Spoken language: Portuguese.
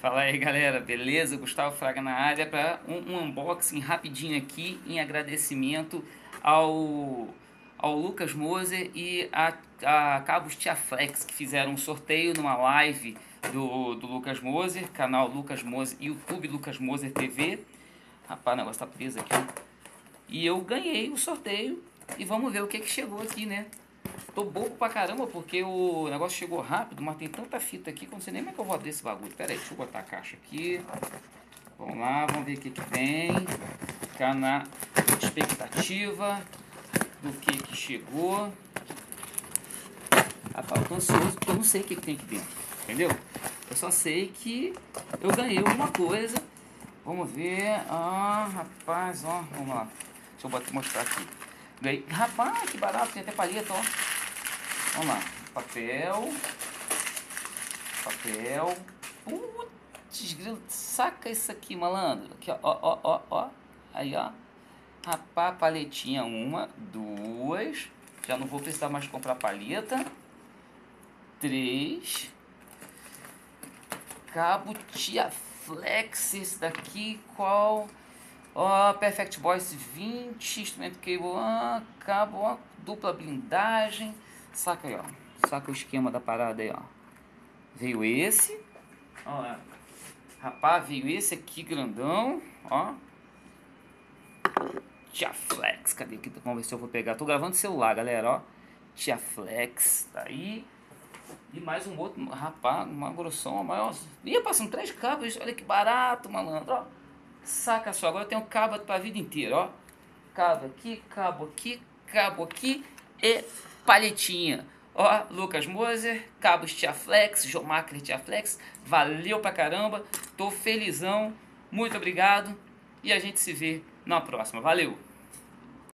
Fala aí galera, beleza? Gustavo Fraga na área para um, um, unboxing rapidinho aqui em agradecimento ao, ao Lucas Moser e a, a Cabos Tia Flex que fizeram um sorteio numa live do, do Lucas Moser, canal Lucas Moser, YouTube Lucas Moser TV. Rapaz, o negócio tá preso aqui. E eu ganhei o sorteio e vamos ver o que que chegou aqui, né? Tô bobo pra caramba porque o negócio chegou rápido, mas tem tanta fita aqui que eu não sei nem como é que eu vou abrir esse bagulho. Pera aí, deixa eu botar a caixa aqui. Vamos lá, vamos ver o que que tem. Ficar na expectativa do que que chegou. Rapaz, eu tô ansioso porque eu não sei o que, que tem aqui dentro, entendeu? Eu só sei que eu ganhei alguma coisa. Vamos ver. Ah, rapaz, ó, vamos lá. Deixa eu mostrar aqui. Ganhei. Rapaz, que barato, tem até palheta, ó. Vamos lá. Papel. Papel. Putz. Saca isso aqui, malandro. Aqui, ó, ó, ó, ó. Aí, ó. Rapaz, paletinha. Uma, duas. Já não vou precisar mais comprar palheta. Três. Cabo Tia Flex. Esse daqui, qual? Ó, Perfect Boys 20. Instrumento cable. Ah, cabo, ó, dupla blindagem. Saca aí, ó. Saca o esquema da parada aí, ó. Veio esse. Ó, rapaz, veio esse aqui grandão, ó. Tia Flex, cadê aqui? Vamos ver se eu vou pegar. Tô gravando celular, galera, ó. Tia Flex, tá aí. E mais um outro, rapaz, uma grossão maior. Ia passando três cabos, olha que barato, malandro, ó. Saca só, agora eu tenho cabo pra vida inteira, ó. Cabo aqui, cabo aqui, cabo aqui e palhetinha. Ó, Lucas Moser, Cabos Tia Flex, Jomacre Tia Flex, valeu pra caramba, tô felizão, muito obrigado e a gente se vê na próxima. Valeu!